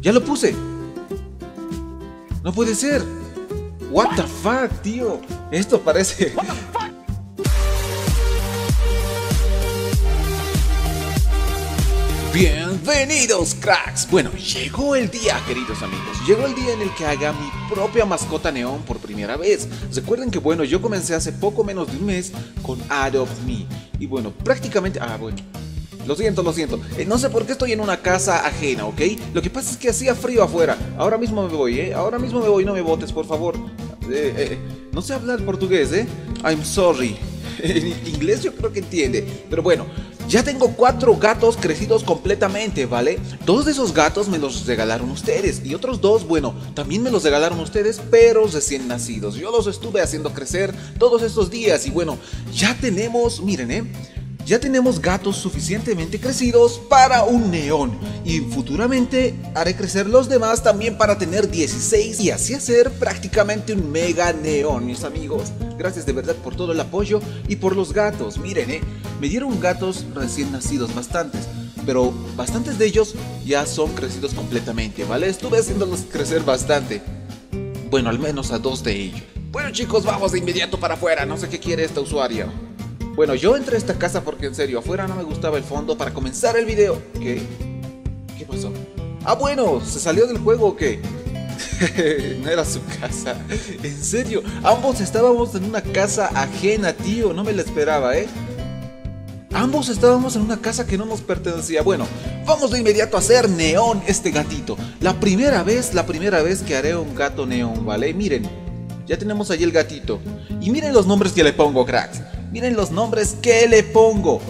Ya lo puse. No puede ser. What the fuck, tío. Esto parece... Bienvenidos cracks. Bueno, llegó el día, queridos amigos. Llegó el día en el que haga mi propia mascota neón por primera vez. Recuerden que bueno, yo comencé hace poco menos de un mes con Adopt Me. Y bueno, prácticamente... Ah, bueno. Lo siento, lo siento. Eh, no sé por qué estoy en una casa ajena, ¿ok? Lo que pasa es que hacía frío afuera. Ahora mismo me voy, ¿eh? Ahora mismo me voy, no me votes, por favor. Eh, eh, no sé hablar portugués, ¿eh? I'm sorry. En inglés yo creo que entiende. Pero bueno, ya tengo cuatro gatos crecidos completamente, ¿vale? Dos de esos gatos me los regalaron ustedes y otros dos, bueno, también me los regalaron ustedes, pero recién nacidos. Yo los estuve haciendo crecer todos estos días y bueno, ya tenemos, miren, ¿eh? Ya tenemos gatos suficientemente crecidos para un neón y futuramente haré crecer los demás también para tener 16 y así hacer prácticamente un mega neón, mis amigos. Gracias de verdad por todo el apoyo y por los gatos. Miren, eh, me dieron gatos recién nacidos bastantes, pero bastantes de ellos ya son crecidos completamente, ¿vale? Estuve haciéndolos crecer bastante. Bueno, al menos a dos de ellos. Bueno chicos, vamos de inmediato para afuera. No sé qué quiere esta usuaria. Bueno, yo entré a esta casa porque en serio, afuera no me gustaba el fondo para comenzar el video. ¿Qué? ¿Qué pasó? Ah, bueno, ¿se salió del juego o qué? no era su casa. En serio, ambos estábamos en una casa ajena, tío. No me la esperaba, ¿eh? Ambos estábamos en una casa que no nos pertenecía. Bueno, vamos de inmediato a hacer neón este gatito. La primera vez, la primera vez que haré un gato neón, ¿vale? Miren, ya tenemos allí el gatito. Y miren los nombres que le pongo, cracks. Miren los nombres que le pongo.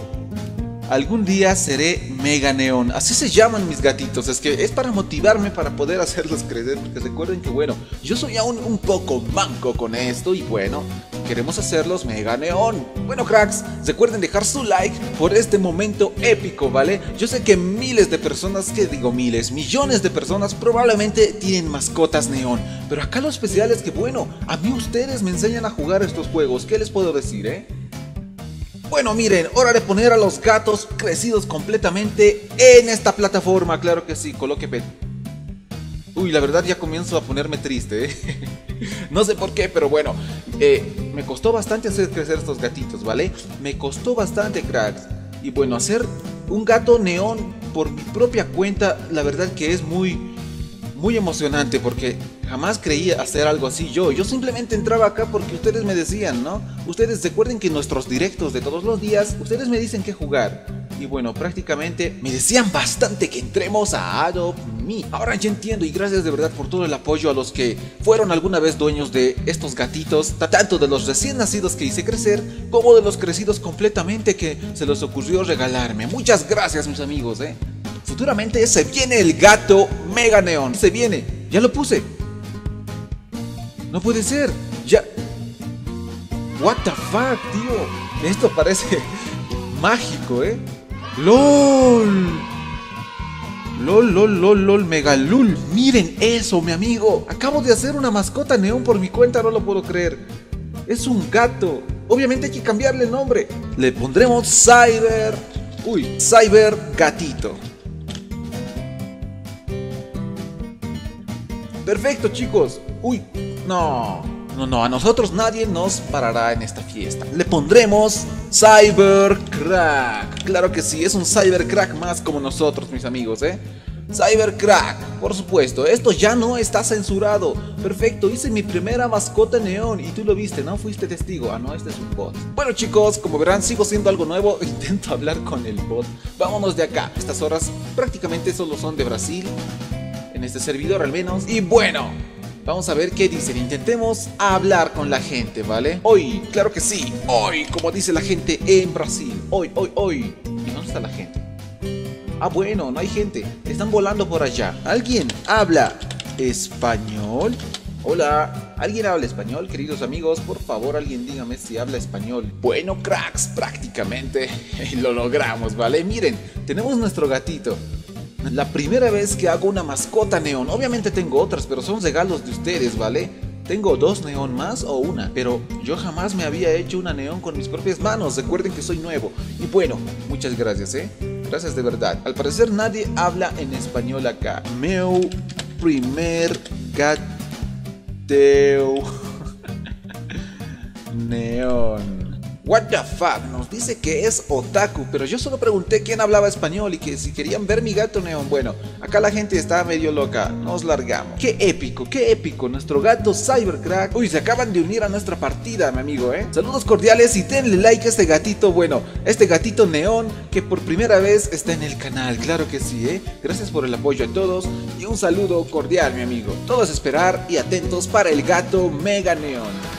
Algún día seré Mega Neón. Así se llaman mis gatitos. Es que es para motivarme para poder hacerlos crecer. Porque recuerden que, bueno, yo soy aún un poco manco con esto. Y bueno, queremos hacerlos Mega Neón. Bueno, cracks, recuerden dejar su like por este momento épico, ¿vale? Yo sé que miles de personas, que digo miles, millones de personas probablemente tienen mascotas neón. Pero acá lo especial es que, bueno, a mí ustedes me enseñan a jugar estos juegos. ¿Qué les puedo decir, eh? Bueno, miren, hora de poner a los gatos crecidos completamente en esta plataforma. Claro que sí, coloque pet. Uy, la verdad ya comienzo a ponerme triste, ¿eh? no sé por qué, pero bueno, eh, me costó bastante hacer crecer estos gatitos, ¿vale? Me costó bastante, cracks. Y bueno, hacer un gato neón por mi propia cuenta, la verdad que es muy, muy emocionante porque jamás creía hacer algo así yo. Yo simplemente entraba acá porque ustedes me decían, ¿no? Ustedes recuerden que nuestros directos de todos los días, ustedes me dicen qué jugar. Y bueno, prácticamente me decían bastante que entremos a Adopt Me. Ahora ya entiendo y gracias de verdad por todo el apoyo a los que fueron alguna vez dueños de estos gatitos, tanto de los recién nacidos que hice crecer, como de los crecidos completamente que se les ocurrió regalarme. Muchas gracias mis amigos, ¿eh? Futuramente se viene el gato Mega Neon. Se viene. Ya lo puse. No puede ser. Ya. What the fuck, tío. Esto parece mágico, ¿eh? LOL. LOL, LOL, LOL, LOL, Megalul. Miren eso, mi amigo. Acabo de hacer una mascota neón por mi cuenta, no lo puedo creer. Es un gato. Obviamente hay que cambiarle el nombre. Le pondremos Cyber. Uy, Cyber Gatito. Perfecto, chicos. Uy, no. No, no, a nosotros nadie nos parará en esta fiesta. Le pondremos Cybercrack. Claro que sí, es un Cybercrack más como nosotros, mis amigos, ¿eh? Cybercrack, por supuesto, esto ya no está censurado. Perfecto, hice mi primera mascota neón y tú lo viste, ¿no? Fuiste testigo. Ah, no, este es un bot. Bueno, chicos, como verán, sigo siendo algo nuevo. Intento hablar con el bot. Vámonos de acá. Estas horas prácticamente solo son de Brasil en este servidor al menos. Y bueno, vamos a ver qué dicen. Intentemos hablar con la gente, ¿vale? Hoy, claro que sí, hoy, como dice la gente en Brasil. Hoy, hoy, hoy. ¿Y dónde está la gente? Ah, bueno, no hay gente. Están volando por allá. ¿Alguien habla español? Hola, ¿alguien habla español, queridos amigos? Por favor, alguien dígame si habla español. Bueno, cracks, prácticamente lo logramos, ¿vale? Miren, tenemos nuestro gatito. La primera vez que hago una mascota neón. Obviamente tengo otras, pero son regalos de ustedes, ¿vale? Tengo dos neón más o una, pero yo jamás me había hecho una neón con mis propias manos. Recuerden que soy nuevo. Y bueno, muchas gracias, ¿eh? Gracias de verdad. Al parecer nadie habla en español acá. Meu primer gateo. Neón. What the fuck, nos dice que es otaku, pero yo solo pregunté quién hablaba español y que si querían ver mi gato neón. Bueno, acá la gente está medio loca, nos largamos. Qué épico, qué épico, nuestro gato Cybercrack. Uy, se acaban de unir a nuestra partida, mi amigo, ¿eh? Saludos cordiales y denle like a este gatito, bueno, este gatito neón que por primera vez está en el canal, claro que sí, ¿eh? Gracias por el apoyo a todos y un saludo cordial, mi amigo. Todos esperar y atentos para el gato Mega Neón.